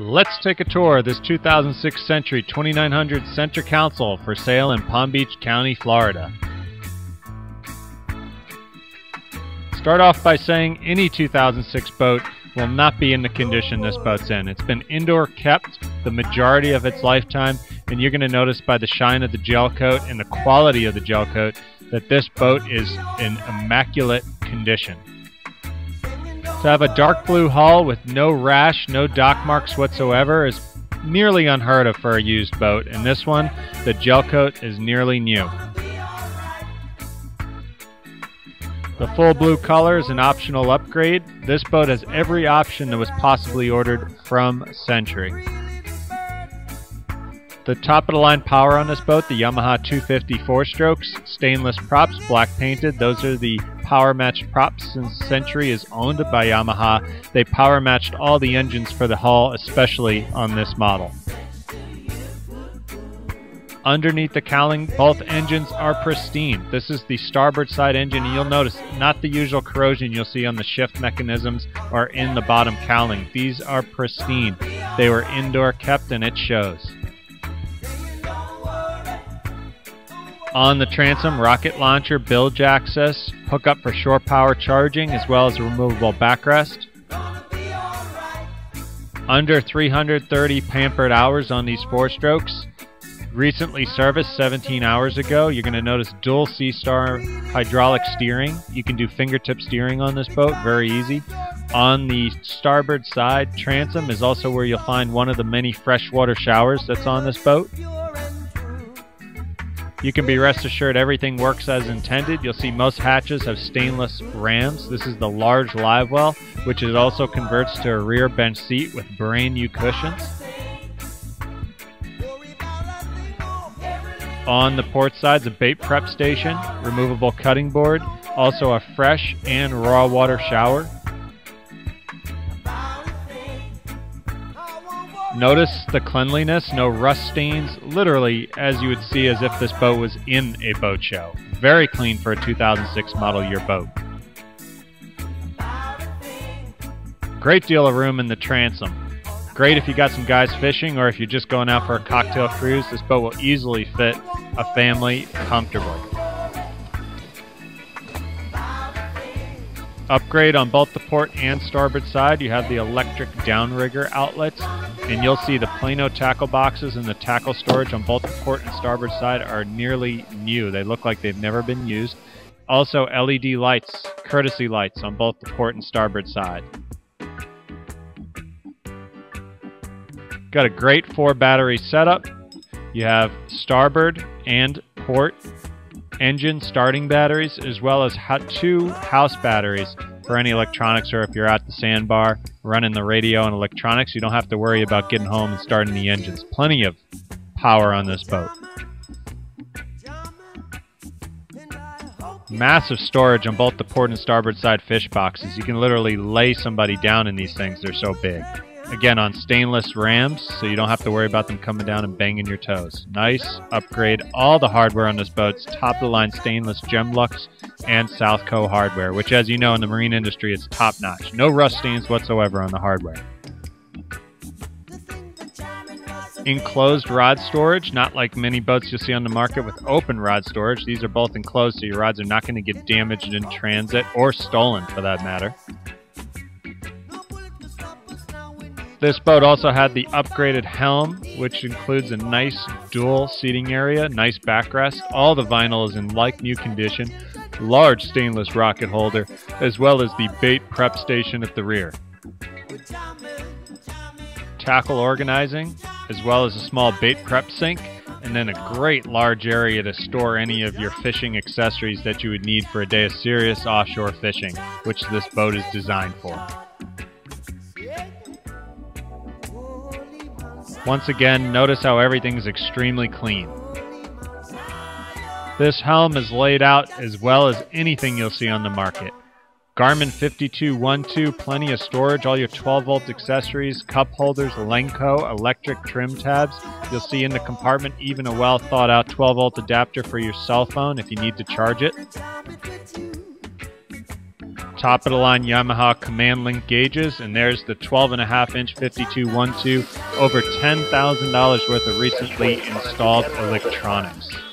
Let's take a tour of this 2006 Century 2900 Center Console for sale in Palm Beach County, Florida. Start off by saying any 2006 boat will not be in the condition this boat's in. It's been indoor kept the majority of its lifetime, and you're going to notice by the shine of the gel coat and the quality of the gel coat that this boat is in immaculate condition. To have a dark blue hull with no rash, no dock marks whatsoever is nearly unheard of for a used boat, and this one, the gel coat is nearly new. The full blue color is an optional upgrade. This boat has every option that was possibly ordered from Century. The top of the line power on this boat, the Yamaha 250 four strokes, stainless props, black painted. Those are the power matched props since Century is owned by Yamaha. They power matched all the engines for the hull, especially on this model. Underneath the cowling, both engines are pristine. This is the starboard side engine, and you'll notice not the usual corrosion you'll see on the shift mechanisms or in the bottom cowling. These are pristine. They were indoor kept, and it shows. On the transom, rocket launcher, bilge access, hookup for shore power charging, as well as a removable backrest. Under 330 pampered hours on these four strokes. Recently serviced 17 hours ago. You're going to notice dual SeaStar hydraulic steering. You can do fingertip steering on this boat, very easy. On the starboard side, transom is also where you'll find one of the many freshwater showers that's on this boat. You can be rest assured everything works as intended. You'll see most hatches have stainless rams. This is the large live well, which it also converts to a rear bench seat with brand new cushions. On the port side is a bait prep station, removable cutting board, also a fresh and raw water shower. Notice the cleanliness, no rust stains, literally as you would see as if this boat was in a boat show. Very clean for a 2006 model year boat. Great deal of room in the transom. Great if you got some guys fishing or if you're just going out for a cocktail cruise, this boat will easily fit a family comfortably. Upgrade on both the port and starboard side, you have the electric downrigger outlets, and you'll see the Plano tackle boxes and the tackle storage on both the port and starboard side are nearly new. They look like they've never been used. Also, LED lights, courtesy lights on both the port and starboard side. Got a great four battery setup. You have starboard and port engine starting batteries, as well as two house batteries for any electronics or if you're at the sandbar running the radio and electronics, you don't have to worry about getting home and starting the engines. Plenty of power on this boat. Massive storage on both the port and starboard side fish boxes. You can literally lay somebody down in these things, they're so big. Again, on stainless rams, so you don't have to worry about them coming down and banging your toes. Nice upgrade. All the hardware on this boat's top of the line stainless Gemlux and Southco hardware, which, as you know, in the marine industry, is top notch. No rust stains whatsoever on the hardware. Enclosed rod storage, not like many boats you'll see on the market with open rod storage. These are both enclosed, so your rods are not going to get damaged in transit or stolen for that matter. This boat also had the upgraded helm, which includes a nice dual seating area, nice backrest. All the vinyl is in like new condition, large stainless rocket holder, as well as the bait prep station at the rear. Tackle organizing, as well as a small bait prep sink, and then a great large area to store any of your fishing accessories that you would need for a day of serious offshore fishing, which this boat is designed for. Once again, notice how everything is extremely clean. This helm is laid out as well as anything you'll see on the market. Garmin 5212, plenty of storage, all your 12 volt accessories, cup holders, Lenco, electric trim tabs. You'll see in the compartment even a well thought out 12 volt adapter for your cell phone if you need to charge it. top of the line Yamaha Command Link gauges, and there's the 12.5 inch 5212, over $10,000 worth of recently installed electronics.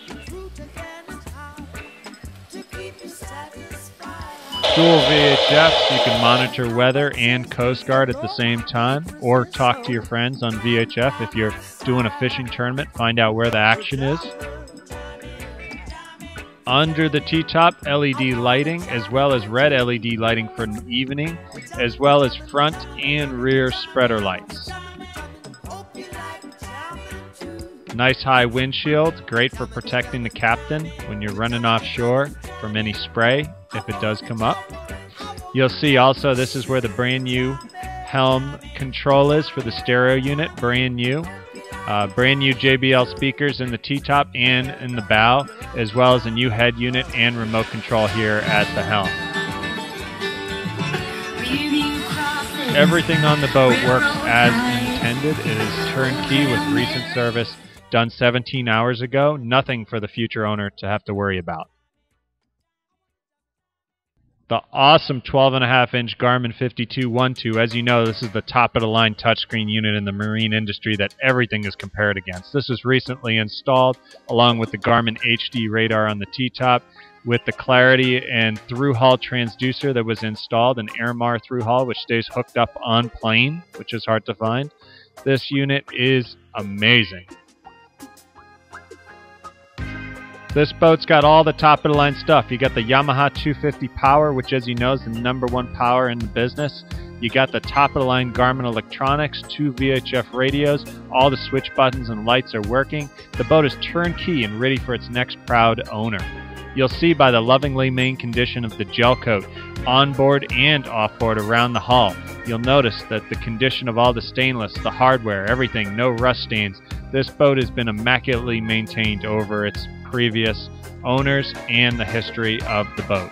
Dual VHFs, you can monitor weather and Coast Guard at the same time, or talk to your friends on VHF if you're doing a fishing tournament, find out where the action is. Under the T-top, LED lighting, as well as red LED lighting for the evening, as well as front and rear spreader lights. Nice high windshield, great for protecting the captain when you're running offshore from any spray if it does come up. You'll see also this is where the brand new helm control is for the stereo unit, brand new. Uh, brand new JBL speakers in the T-top and in the bow, as well as a new head unit and remote control here at the helm. Everything on the boat works as intended. It is turnkey with recent service done 17 hours ago. Nothing for the future owner to have to worry about the awesome 12.5 inch Garmin 5212. As you know, this is the top of the line touchscreen unit in the marine industry that everything is compared against. This was recently installed along with the Garmin HD radar on the T top with the clarity and through hull transducer that was installed, an Airmar through hull which stays hooked up on plane, which is hard to find. This unit is amazing. This boat's got all the top of the line stuff. You got the Yamaha 250 power, which as you know is the number one power in the business. You got the top of the line Garmin electronics, two VHF radios, all the switch buttons and lights are working. The boat is turnkey and ready for its next proud owner. You'll see by the lovingly main condition of the gel coat, onboard and offboard around the hull. You'll notice that the condition of all the stainless, the hardware, everything, no rust stains. This boat has been immaculately maintained over its previous owners and the history of the boat.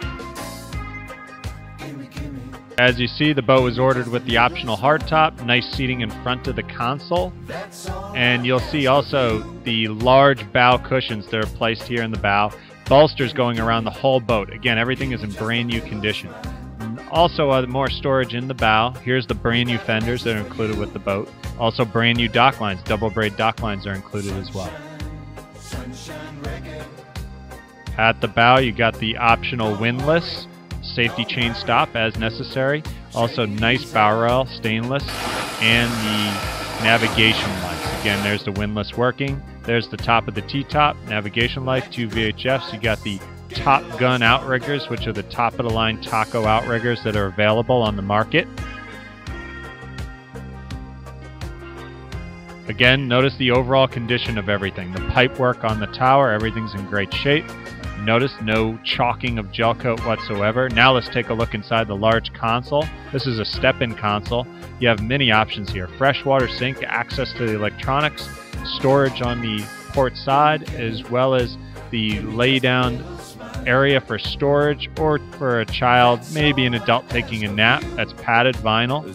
As you see, the boat was ordered with the optional hardtop, nice seating in front of the console, and you'll see also the large bow cushions that are placed here in the bow, bolsters going around the whole boat. Again, everything is in brand new condition. Also, uh, more storage in the bow. Here's the brand new fenders that are included with the boat. Also, brand new dock lines, double braid dock lines are included as well. At the bow, you got the optional windlass, safety chain stop as necessary. Also, nice bow rail, stainless, and the navigation lights. Again, there's the windlass working. There's the top of the T-top, navigation light, two VHFs. You got the Top Gun outriggers, which are the top of the line taco outriggers that are available on the market. Again, notice the overall condition of everything. The pipe work on the tower, everything's in great shape. Notice no chalking of gel coat whatsoever. Now let's take a look inside the large console. This is a step-in console. You have many options here. Freshwater sink, access to the electronics, storage on the port side, as well as the lay-down area for storage or for a child, maybe an adult taking a nap. That's padded vinyl.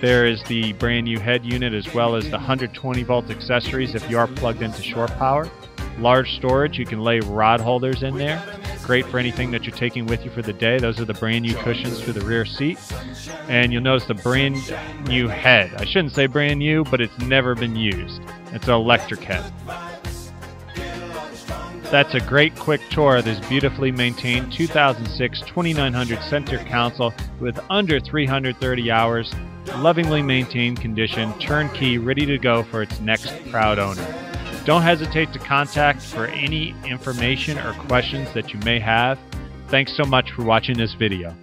There is the brand new head unit as well as the 120 volt accessories if you are plugged into shore power large storage. You can lay rod holders in there. Great for anything that you're taking with you for the day. Those are the brand new cushions for the rear seat. And you'll notice the brand new head. I shouldn't say brand new, but it's never been used. It's an electric head. That's a great quick tour of this beautifully maintained 2006 2900 center console with under 330 hours, lovingly maintained condition, turnkey, ready to go for its next proud owner. Don't hesitate to contact for any information or questions that you may have. Thanks so much for watching this video.